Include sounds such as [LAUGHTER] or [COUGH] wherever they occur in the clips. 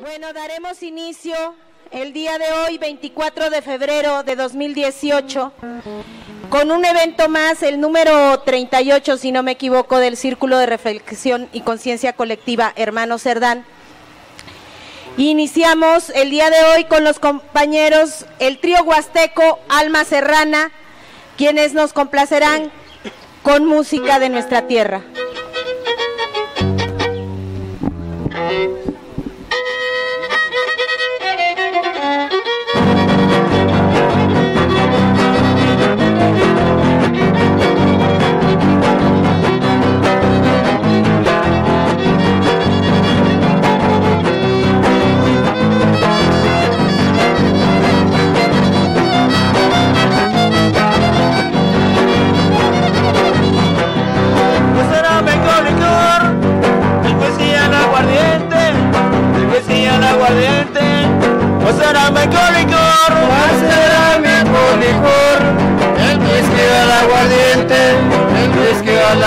Bueno, daremos inicio el día de hoy, 24 de febrero de 2018, con un evento más, el número 38, si no me equivoco, del Círculo de Reflexión y Conciencia Colectiva Hermano Cerdán. Iniciamos el día de hoy con los compañeros, el trío huasteco Alma Serrana, quienes nos complacerán con música de nuestra tierra.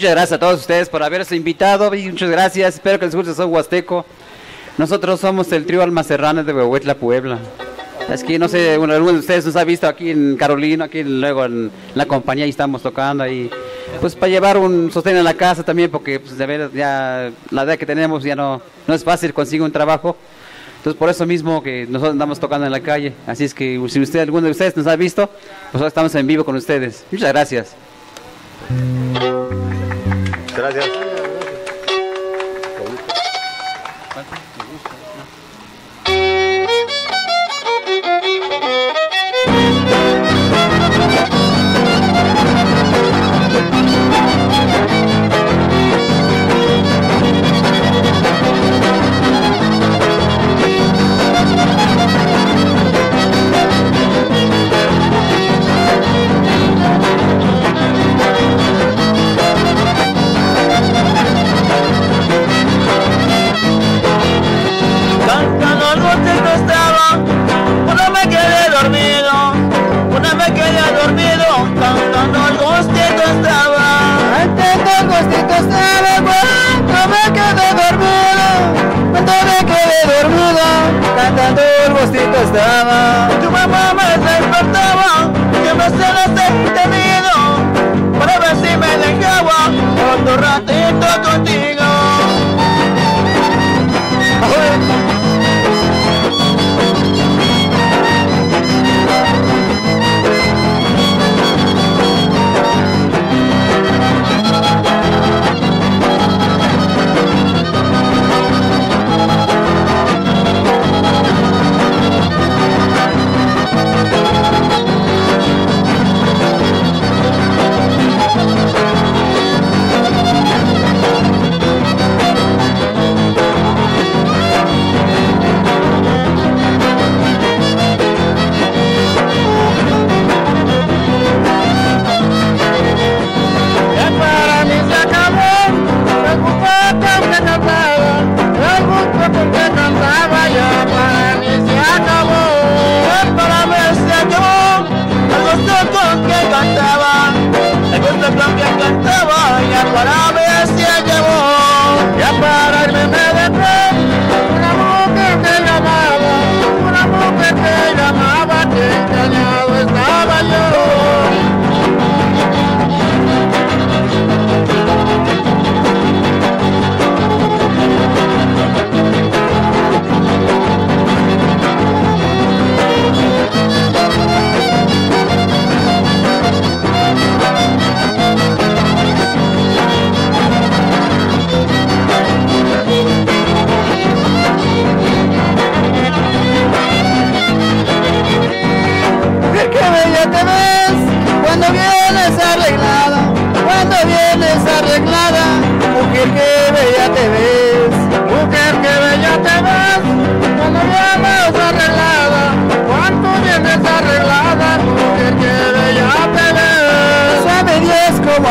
muchas gracias a todos ustedes por haberse invitado y muchas gracias. Espero que les guste son Huasteco. Nosotros somos el trío Almacerranes de Behuetla, Puebla. Es que no sé, bueno, alguno de ustedes nos ha visto aquí en Carolina, aquí luego en la compañía y estamos tocando ahí. pues para llevar un sostén en la casa también, porque pues de veras ya la edad que tenemos ya no, no es fácil conseguir un trabajo. Entonces por eso mismo que nosotros andamos tocando en la calle. Así es que si usted, alguno de ustedes nos ha visto, pues ahora estamos en vivo con ustedes. Muchas gracias. Gracias.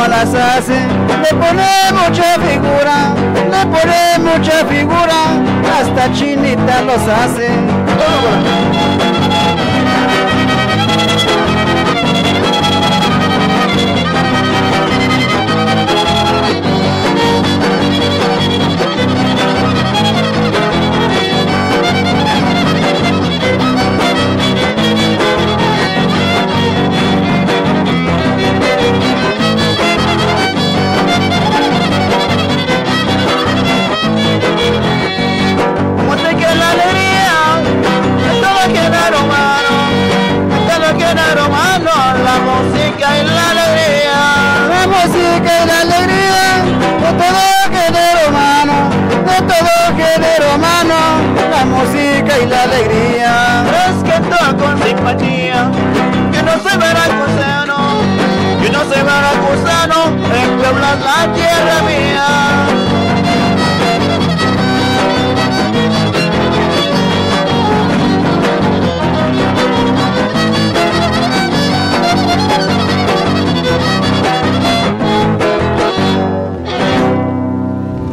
Las hace, le pone mucha figura, le pone mucha figura, hasta chinita los hace. Y la alegría. Es que todo con simpatía, que no se verá gusano, que no se verá gusano, en Puebla la tierra mía.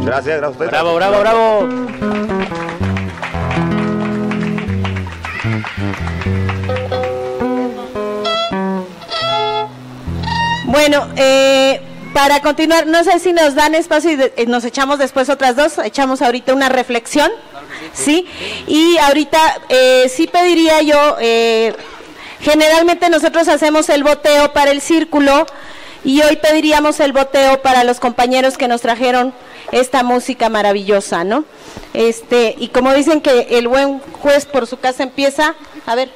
Gracias, gracias. Bravo, bravo, bravo. Bueno, eh, para continuar, no sé si nos dan espacio y eh, nos echamos después otras dos, echamos ahorita una reflexión, ¿sí? Y ahorita eh, sí pediría yo, generalmente nosotros hacemos el boteo para el círculo Y hoy pediríamos el boteo para los compañeros que nos trajeron esta música maravillosa, ¿no? Este, y como dicen que el buen juez por su casa empieza, a ver,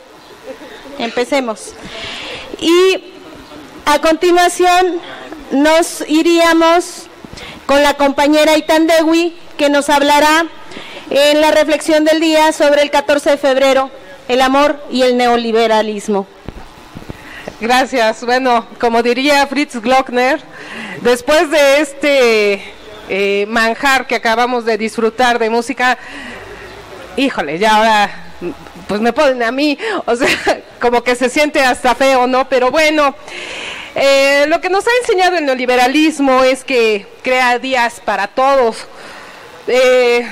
empecemos. Y a continuación nos iríamos con la compañera Itandewi, que nos hablará en la reflexión del día sobre el 14 de febrero, el amor y el neoliberalismo. Gracias. Bueno, como diría Fritz Glockner, después de este eh, manjar que acabamos de disfrutar de música, híjole, ya ahora pues me ponen a mí, o sea, [LAUGHS] como que se siente hasta feo, ¿no? Pero bueno, eh, lo que nos ha enseñado el neoliberalismo es que crea días para todos. Eh,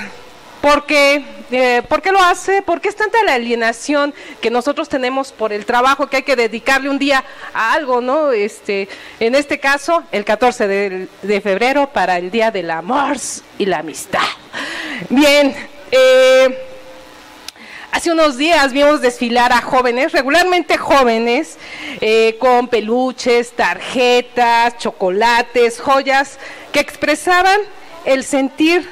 porque, eh, ¿Por qué lo hace? Porque es tanta la alienación que nosotros tenemos por el trabajo que hay que dedicarle un día a algo, ¿no? Este, en este caso, el 14 de, febrero para el Día del Amor y la Amistad. Bien, eh, Hace unos días vimos desfilar a jóvenes, regularmente jóvenes, eh, con peluches, tarjetas, chocolates, joyas, que expresaban el sentir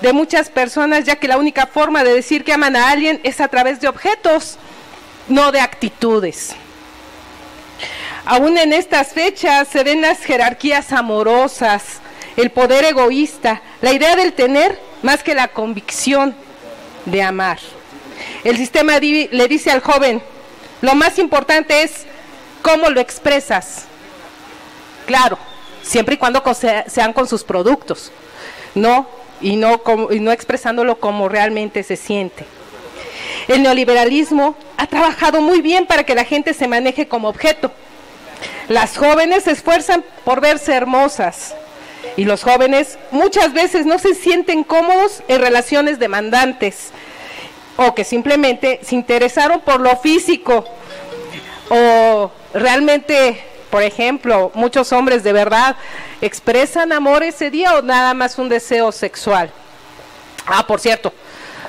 de muchas personas, ya que la única forma de decir que aman a alguien es a través de objetos, no de actitudes. Aún en estas fechas se ven las jerarquías amorosas, el poder egoísta, la idea del tener más que la convicción de amar. El sistema le dice al joven, lo más importante es cómo lo expresas. Claro, siempre y cuando sean con sus productos, no y no, y no expresándolo como realmente se siente. El neoliberalismo ha trabajado muy bien para que la gente se maneje como objeto. Las jóvenes se esfuerzan por verse hermosas y los jóvenes muchas veces no se sienten cómodos en relaciones demandantes o que simplemente se interesaron por lo físico o realmente, por ejemplo, muchos hombres de verdad expresan amor ese día o nada más un deseo sexual. Ah, por cierto,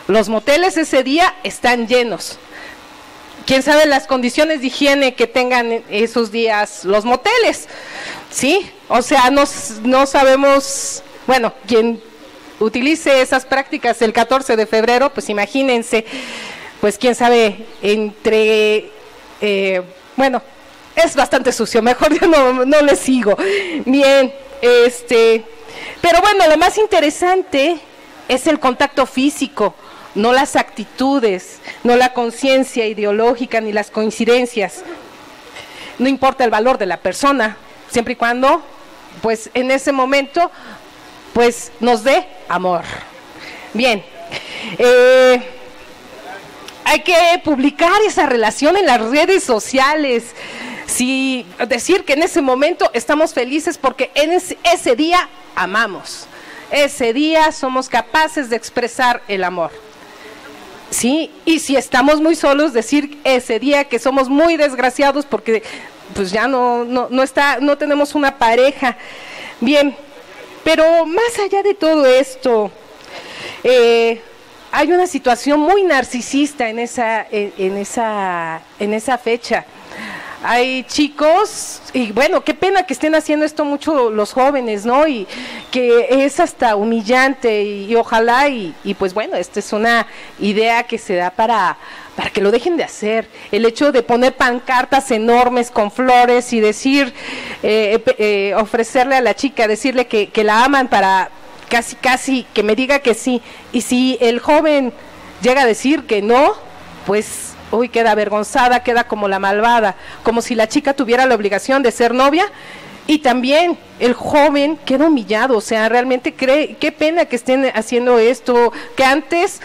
los moteles ese día están llenos. ¿Quién sabe las condiciones de higiene que tengan esos días los moteles? ¿Sí? O sea, no, no sabemos, bueno, quién utilice esas prácticas el 14 de febrero, pues imagínense, pues quién sabe, entre, eh, bueno, es bastante sucio, mejor [LAUGHS] yo no, no le sigo. Bien, este, pero bueno, lo más interesante es el contacto físico, no las actitudes, no la conciencia ideológica ni las coincidencias. No importa el valor de la persona, siempre y cuando, pues en ese momento pues nos dé amor. Bien, eh, hay que publicar esa relación en las redes sociales. Si decir que en ese momento estamos felices porque en ese, día amamos. Ese día somos capaces de expresar el amor. Sí, y si estamos muy solos, decir ese día que somos muy desgraciados porque pues ya no, no, no está, no tenemos una pareja. Bien, pero más allá de todo esto, eh, hay una situación muy narcisista en esa, en, esa, en esa fecha. Hay chicos, y bueno, qué pena que estén haciendo esto mucho los jóvenes, ¿no? Y que es hasta humillante y, ojalá, y, y pues bueno, esta es una idea que se da para, para que lo dejen de hacer. El hecho de poner pancartas enormes con flores y decir, eh, eh, ofrecerle a la chica, decirle que, que la aman para casi, casi que me diga que sí. Y si el joven llega a decir que no, pues uy, queda avergonzada, queda como la malvada, como si la chica tuviera la obligación de ser novia. Y también el joven queda humillado, o sea, realmente cree, qué pena que estén haciendo esto, que antes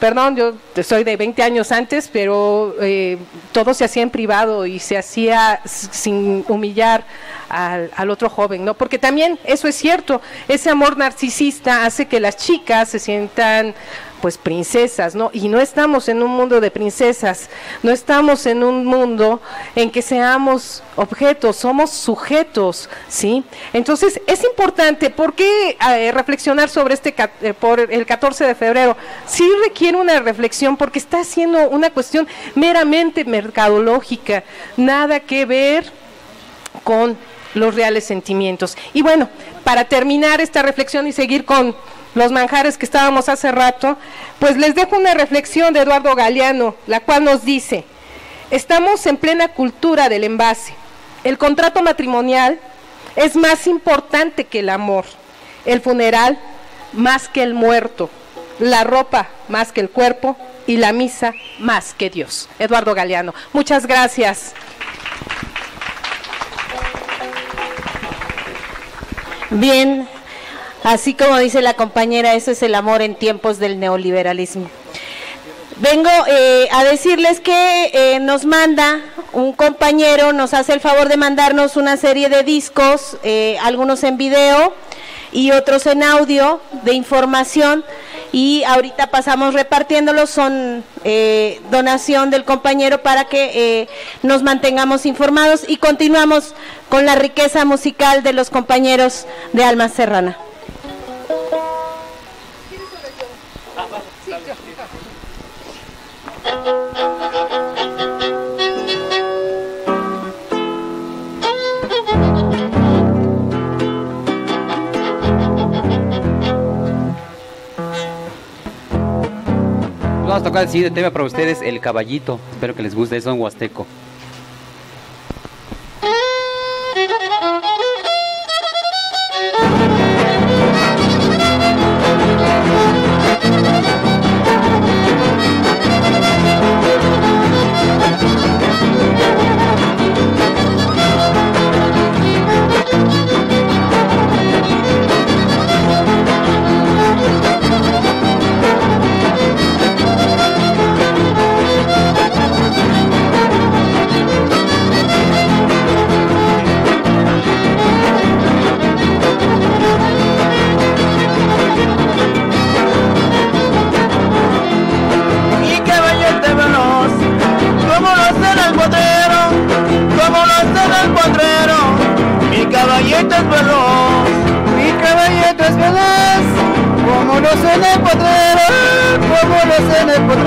perdón, yo soy de 20 años antes, pero eh, todo se hacía en privado y se hacía sin humillar al, al, otro joven, ¿no? Porque también eso es cierto, ese amor narcisista hace que las chicas se sientan pues princesas, ¿no? Y no estamos en un mundo de princesas, no estamos en un mundo en que seamos objetos, somos sujetos, ¿sí? Entonces es importante, ¿por qué eh, reflexionar sobre este, eh, por el 14 de febrero? Sí requiere una reflexión porque está siendo una cuestión meramente mercadológica, nada que ver con los reales sentimientos. Y bueno, para terminar esta reflexión y seguir con los manjares que estábamos hace rato, pues les dejo una reflexión de Eduardo Galeano, la cual nos dice, estamos en plena cultura del envase. El contrato matrimonial es más importante que el amor, el funeral más que el muerto, la ropa más que el cuerpo y la misa más que Dios. Eduardo Galeano, muchas gracias. Bien, así como dice la compañera, eso es el amor en tiempos del neoliberalismo. Vengo eh, a decirles que eh, nos manda un compañero, nos hace el favor de mandarnos una serie de discos, eh, algunos en video y otros en audio de información y ahorita pasamos repartiéndolos, son eh, donación del compañero para que eh, nos mantengamos informados y continuamos con la riqueza musical de los compañeros de Alma Serrana. Tocar el siguiente tema para ustedes, El Caballito. Espero que les guste, es un huasteco.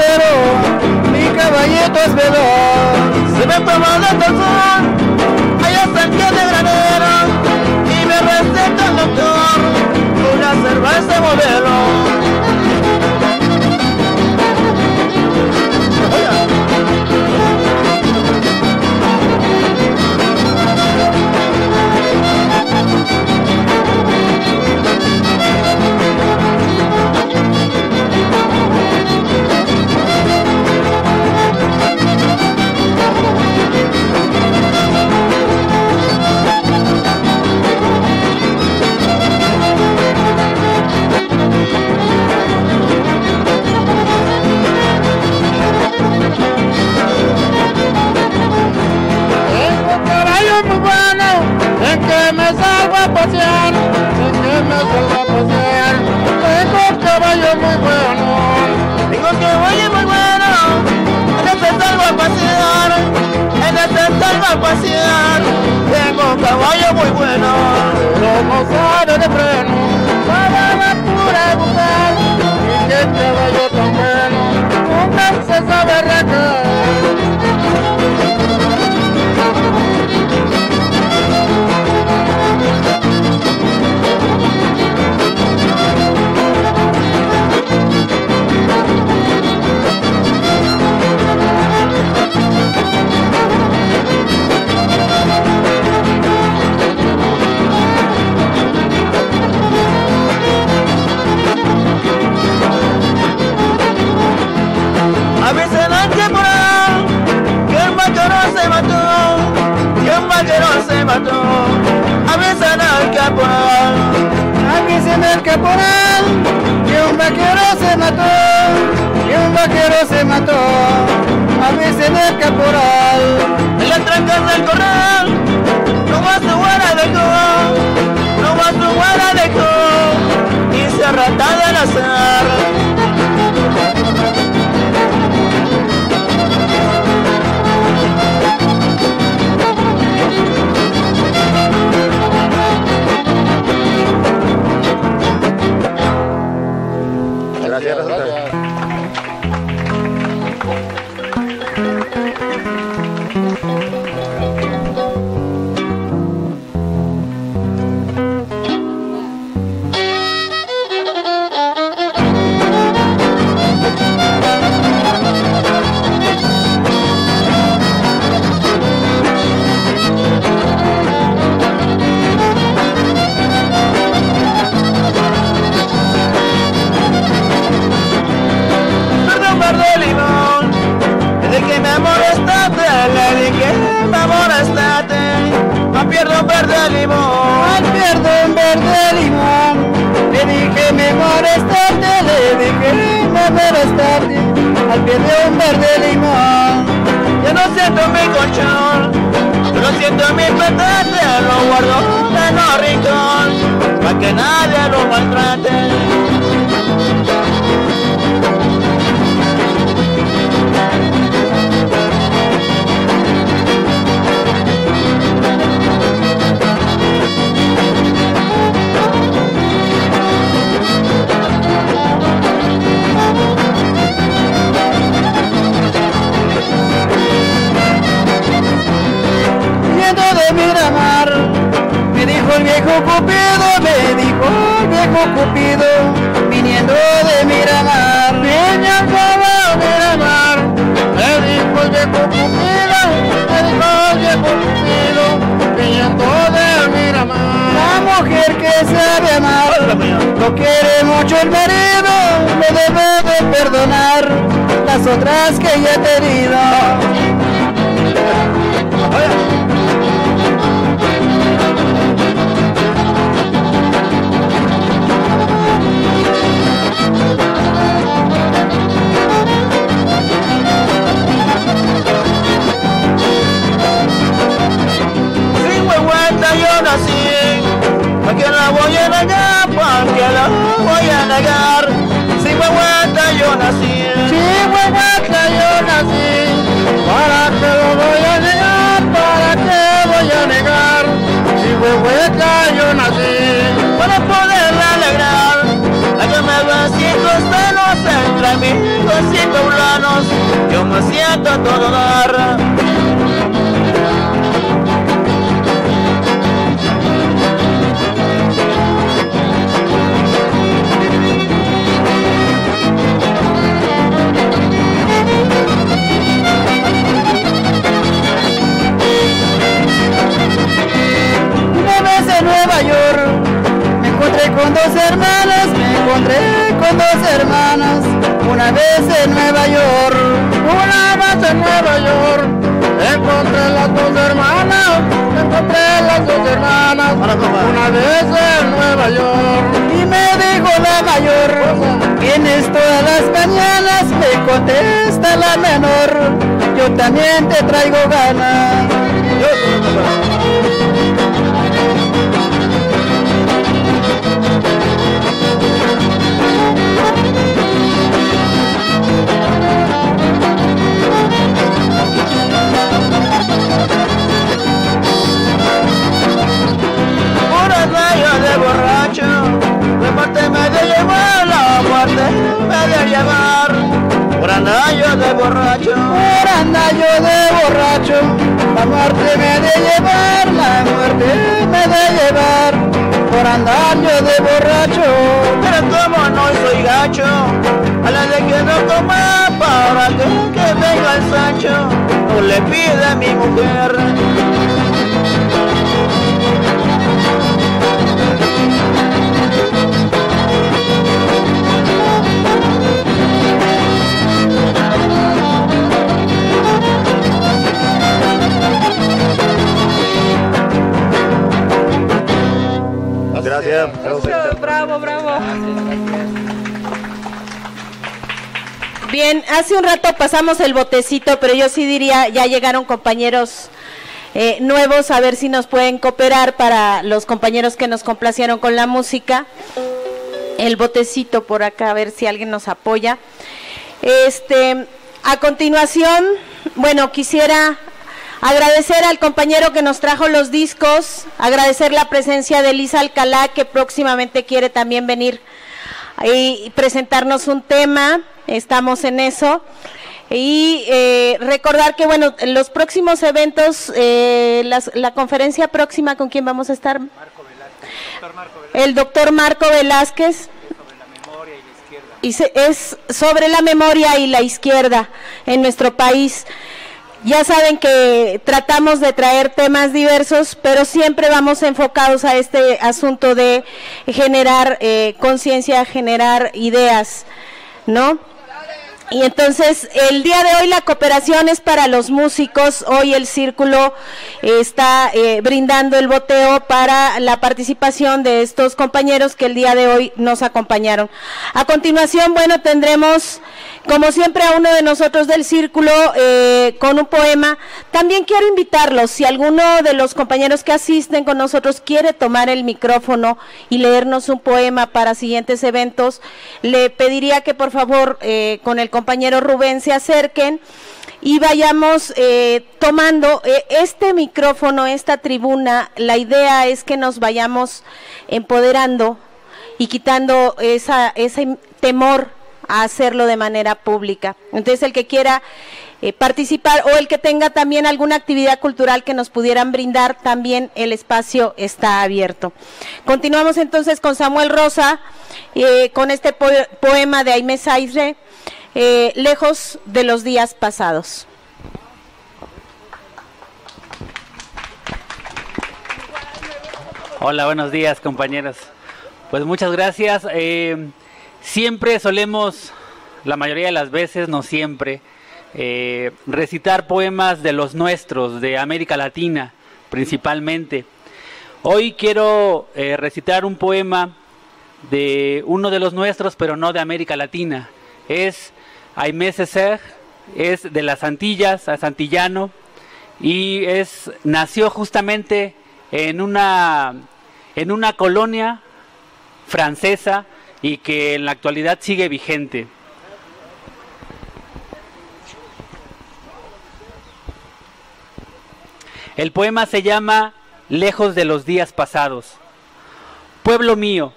El potrero. Mi caballete es veloz. Se me toma la tazón, allá cerca de verde limón, pierde un verde limón. Le dije mejor es tarde, le dije mejor es tarde, al pie de un verde limón. Yo no siento mi colchón, yo no siento mi petate, lo guardo en los rincón, para que nadie lo maltrate. De Miramar. Me dijo el viejo Cupido, me dijo el viejo Cupido, viniendo de Miramar. Viniendo de Miramar, me dijo el viejo Cupido, me dijo el viejo Cupido, viniendo de Miramar. La mujer que sabe amar, lo quiere mucho el marido, me debe de perdonar las otras que ya he tenido. ¿Para qué la voy a negar? Si huehueta yo nací, si huehueta yo nací, ¿para qué lo voy a negar? ¿Para qué voy a negar? Si huehueta yo nací, para poderla alegrar, la que me va cinco celos entre amigos y poblanos, yo me siento a todo dar. Con dos hermanas, me encontré con dos hermanas, una vez en Nueva York, una vez en Nueva York. Encontré las dos hermanas, encontré las dos hermanas, una vez en Nueva York. Y me dijo la mayor, vienes todas las mañanas, me contesta la menor, yo también te traigo ganas. De borracho, la muerte me de llevar, la muerte me de llevar, por andallo de borracho, por andallo de borracho, la muerte me de llevar, la muerte me de llevar, por andallo de borracho, pero como no soy gacho, a la de que no toma para que, que venga el Sancho, no le pide a mi mujer. Bravo, bravo. Bien, hace un rato pasamos el botecito, pero yo sí diría, ya llegaron compañeros eh, nuevos, a ver si nos pueden cooperar para los compañeros que nos complacieron con la música. El botecito por acá, a ver si alguien nos apoya. Este, a continuación, bueno, quisiera Agradecer al compañero que nos trajo los discos, agradecer la presencia de Lisa Alcalá, que próximamente quiere también venir y presentarnos un tema, estamos en eso. Y eh, recordar que, bueno, en los próximos eventos, eh, la conferencia próxima, ¿con quién vamos a estar? Marco. El doctor Marco Velázquez. Y es sobre la memoria y la izquierda en nuestro país. Ya saben que tratamos de traer temas diversos, pero siempre vamos enfocados a este asunto de generar eh, conciencia, generar ideas, ¿no? Y entonces el día de hoy la cooperación es para los músicos. Hoy el círculo está eh, brindando el boteo para la participación de estos compañeros que el día de hoy nos acompañaron. A continuación, bueno, tendremos como siempre a uno de nosotros del círculo eh, con un poema. También quiero invitarlos, si alguno de los compañeros que asisten con nosotros quiere tomar el micrófono y leernos un poema para siguientes eventos, le pediría que por favor eh, con el compañero Rubén se acerquen y vayamos eh, tomando este micrófono, esta tribuna. La idea es que nos vayamos empoderando y quitando esa, ese temor a hacerlo de manera pública. Entonces, el que quiera eh, participar o el que tenga también alguna actividad cultural que nos pudieran brindar, también el espacio está abierto. Continuamos entonces con Samuel Rosa, eh, con este poema de Aimé Saizre, eh, Lejos de los días pasados. Hola, buenos días compañeros. Pues muchas gracias. Siempre solemos, la mayoría de las veces, no siempre, eh, recitar poemas de los nuestros, de América Latina principalmente. Hoy quiero eh, recitar un poema de uno de los nuestros, pero no de América Latina. Es Aimé Césaire, es de las Antillas, a Santillano, y es, nació justamente en una, en una colonia francesa y que en la actualidad sigue vigente. El poema se llama Lejos de los días pasados. Pueblo mío,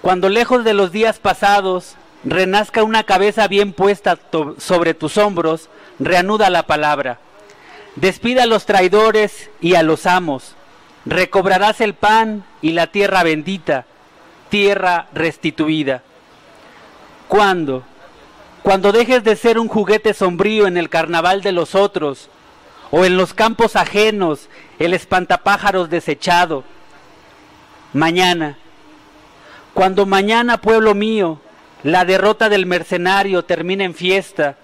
cuando lejos de los días pasados renazca una cabeza bien puesta sobre tus hombros, reanuda la palabra. Despida a los traidores y a los amos. Recobrarás el pan y la tierra bendita tierra restituida. ¿Cuándo? Cuando dejes de ser un juguete sombrío en el carnaval de los otros, o en los campos ajenos, el espantapájaros desechado. Mañana, cuando mañana, pueblo mío, la derrota del mercenario termine en fiesta,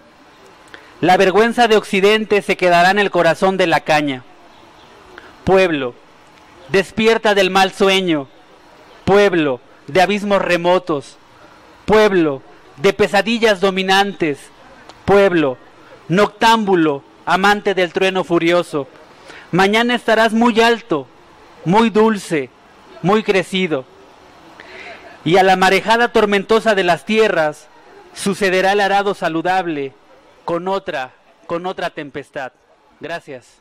la vergüenza de Occidente se quedará en el corazón de la caña. Pueblo, despierta del mal sueño. Pueblo, de abismos remotos, pueblo de pesadillas dominantes, pueblo noctámbulo, amante del trueno furioso. Mañana estarás muy alto, muy dulce, muy crecido. Y a la marejada tormentosa de las tierras sucederá el arado saludable con otra, con otra tempestad. Gracias.